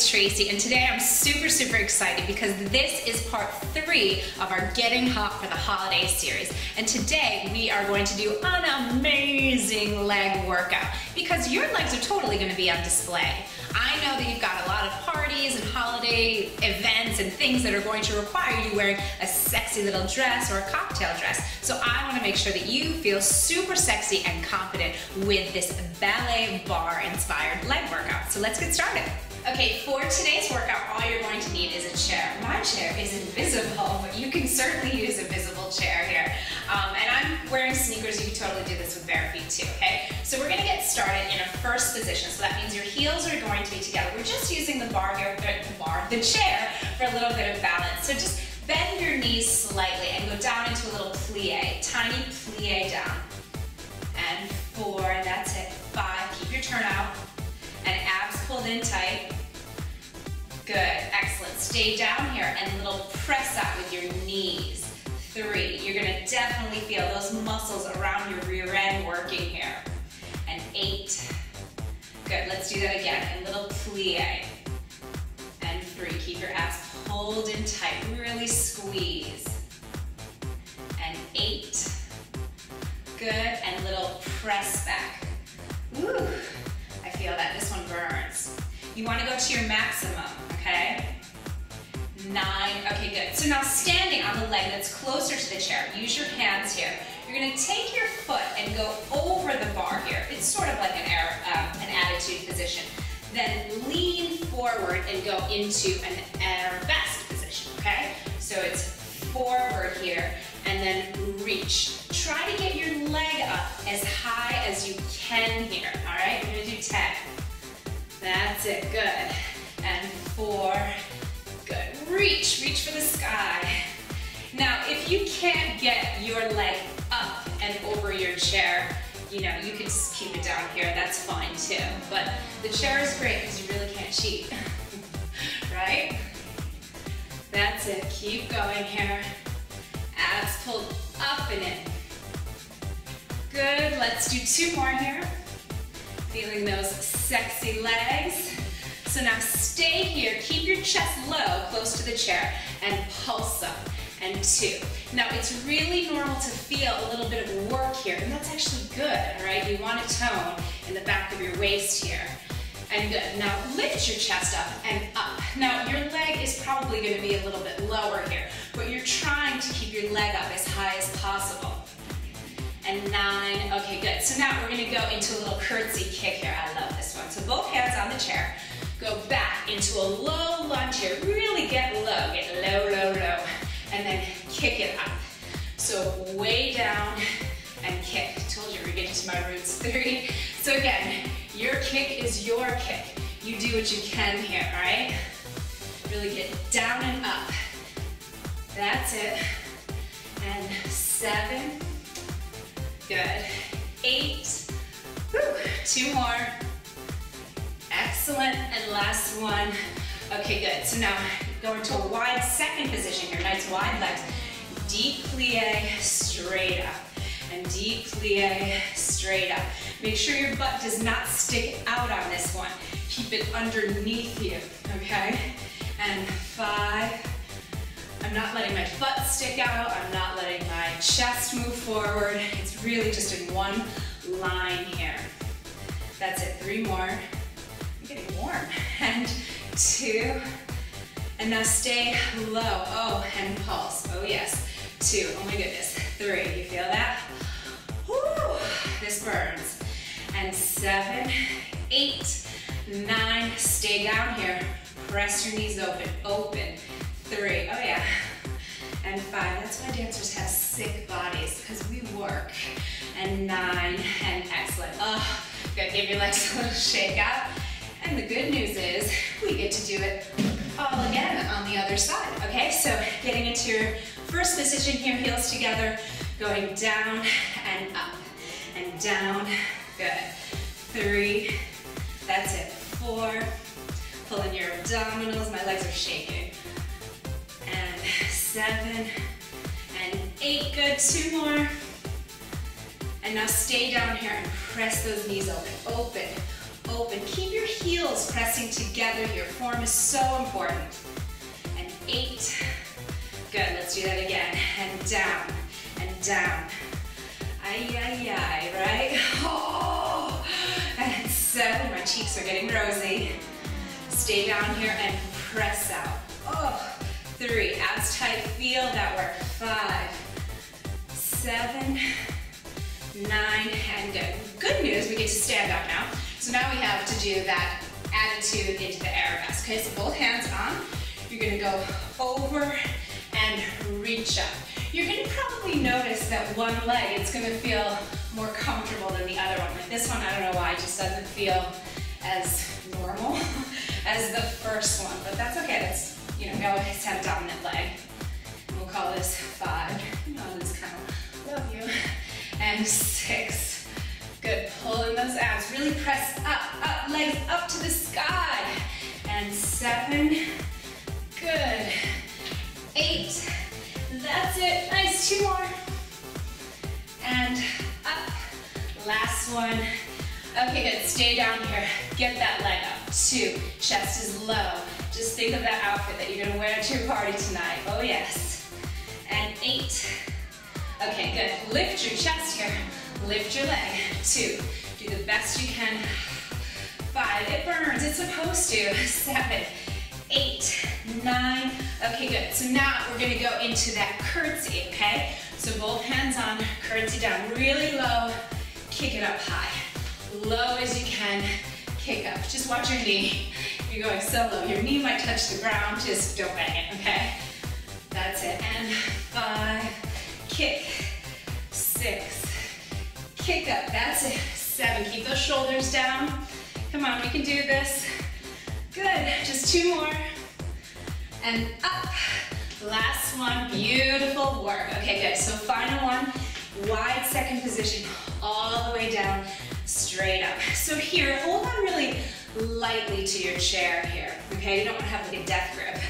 it's Tracy, and today I'm super, super excited because this is part three of our Getting Hot for the Holiday series. And today we are going to do an amazing leg workout because your legs are totally gonna be on display. I know that you've got a lot of parties and holiday events and things that are going to require you wearing a sexy little dress or a cocktail dress. So I wanna make sure that you feel super sexy and confident with this ballet barre inspired leg workout. So let's get started. Okay, for today's workout, all you're going to need is a chair. My chair is invisible, but you can certainly use a visible chair here. Um, and I'm wearing sneakers, you can totally do this with bare feet too, okay? So we're gonna get started in a first position. So that means your heels are going to be together. We're just using the barre here, the barre, the chair, for a little bit of balance. So just bend your knees slightly and go down into a little plie, tiny plie down. And four, and that's it. Five, keep your turn out in tight. Good, excellent. Stay down here and little press up with your knees. Three, you're gonna definitely feel those muscles around your rear end working here. And eight, good, let's do that again. A little You wanna go to your maximum, okay? Nine, okay, good. So now standing on the leg that's closer to the chair, use your hands here. You're gonna take your foot and go over the barre here. It's sort of like an, air, um, an attitude position. Then lean forward and go into an arabesque position, okay? So it's forward here and then reach. Try to get your leg up as high as you can here, all right? We're gonna do 10. That's it, good. And four, good. Reach, reach for the sky. Now, if you can't get your leg up and over your chair, you know, you can just keep it down here, that's fine too. But the chair is great because you really can't cheat, right? That's it, keep going here. Abs pulled up and in. Good, let's do two more here. Feeling those sexy legs. So now stay here, keep your chest low, close to the chair, and pulse up, and two. Now it's really normal to feel a little bit of work here, and that's actually good, all right? You want to tone in the back of your waist here. And good. Now lift your chest up and up. Now your leg is probably gonna be a little bit lower here, but you're trying to keep your leg up as high as possible. And nine, okay, good. So now we're gonna go into a little curtsy kick here. I love this one. So both hands on the chair. Go back into a low lunge here. Really get low, get low, low, low. And then kick it up. So way down and kick. Told you we're getting to my roots. Three. So again, your kick is your kick. You do what you can here, all right? Really get down and up. That's it. And seven. Good. Eight. Two more. Excellent. And last one. Okay, good. So now go into a wide second position here. Nice wide legs. Deep plie, straight up and deep plie straight up. Make sure your butt does not stick out on this one. Keep it underneath you, okay? And five, I'm not letting my butt stick out, I'm not letting my chest move forward. It's really just in one line here. That's it, three more. I'm getting warm. And two, and now stay low. Oh, and pulse, oh yes. Two, oh my goodness. Three, you feel that? Woo, this burns. And seven, eight, nine, stay down here. Press your knees open, open. Three, oh yeah. And five, that's why dancers have sick bodies, because we work. And nine, and excellent. Oh, good, give your legs a little shake out. And the good news is, we get to do it all again on the other side, okay? So getting into your first position here, heels together, Going down and up and down. Good. Three. That's it. Four. Pulling your abdominals. My legs are shaking. Seven and eight. Good. Two more. And now stay down here and press those knees open. Open. open. Keep your heels pressing together. Your form is so important. And eight. Good, let's do that again. And down, and down. Ay, ay, ay, right? Oh, and seven. My cheeks are getting rosy. Stay down here and press out. Oh, three. Abs tight. Feel that work. Five, seven, nine, and good. Good news, we get to stand up now. So now we have to do that attitude into the arabesque. Okay, so both hands on. You're gonna go over and reach up. You're gonna probably notice that one leg, it's gonna feel more comfortable than the other one. Like this one, I don't know why, it just doesn't feel as normal as the first one. We always have dominant leg. We'll call this five. This love you. And six. Good, pulling those abs. Really press up, up, legs up to the sky. And seven. Good. Eight. That's it. Nice, two more. And up. Last one. Okay, good. Stay down here. Get that leg up. Two. Chest is low. Just think of that outfit that you're gonna wear to your party tonight. Oh yes. And eight. Okay, good. Lift your chest here. Lift your leg. Two. Do the best you can. Five. It burns. It's supposed to. Seven. Eight. Nine. Okay, good. So now we're gonna go into that curtsy, okay? So both hands on, curtsy down. Really low. Kick it up high. Low as you can. Kick up. Just watch your knee. You're going so low. Your knee might touch the ground. Just don't bang it, okay? That's it. And five kick, six, kick up, that's it, seven, keep those shoulders down. Come on, we can do this. Good, just two more. And up, last one, beautiful work. Okay, good, so final one, wide second position, all the way down, straight up. So here, hold on really lightly to your chair here, okay? You don't wanna have like a death grip.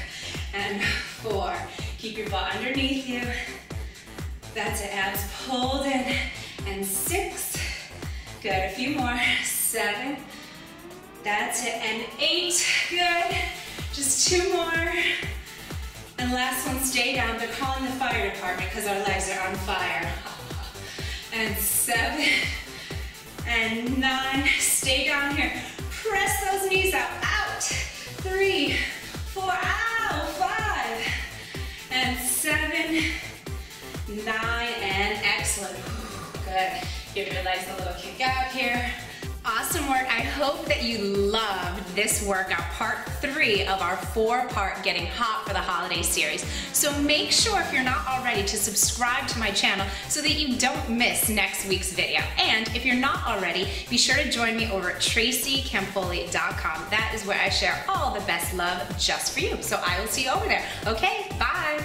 And four, keep your butt underneath you. That's it, abs pulled in. And six, good, a few more, seven, that's it, and eight, good, just two more. And last one, stay down. They're calling the fire department because our legs are on fire. And seven, and nine, stay down here. Press those knees out, out. Three, four, ow, five, and seven, nine, and excellent. Good. Give your legs a little kick out here. Awesome work. I hope that you loved this workout, part three of our four part Getting Hot for the Holiday series. So make sure if you're not already to subscribe to my channel so that you don't miss next week's video. And if you're not already, be sure to join me over at tracycampoli.com. That is where I share all the best love just for you. So I will see you over there. Okay, bye.